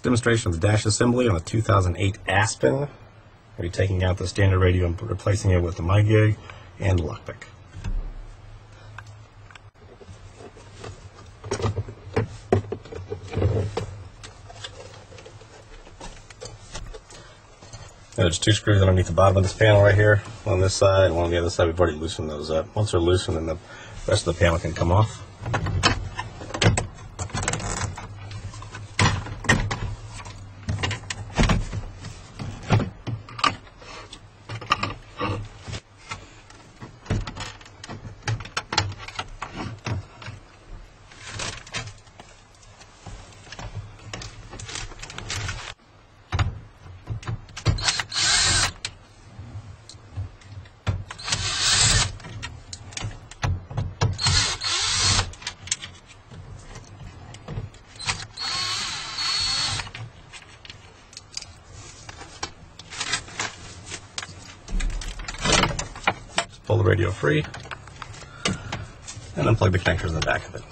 Demonstration of the dash assembly on a 2008 Aspen. We'll be taking out the standard radio and replacing it with the MyGig and lockpick. There's two screws underneath the bottom of this panel right here, one on this side and one on the other side. We've already loosened those up. Once they're loosened, then the rest of the panel can come off. Pull the radio free and unplug the connectors in the back of it.